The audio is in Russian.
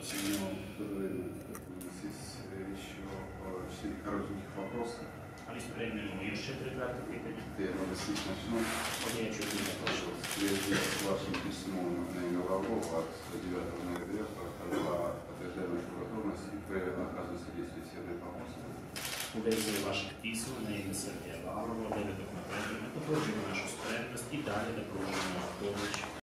Но здесь еще э, четыре коротеньких вопроса. Alice приймемо ще три краткі питання. Я объяснить начну. Одне я чую не прошу. В связи с вашим письмом на имя Лаврова от 9 ноября была подтверждена готовность и проявлена отказность содействия Сергея Поморского. У везі ваших письма на ім'я Сергія Лаврова, дев'яток наперед, ми продовжуємо нашу спрямність і далі продовжуємо поміч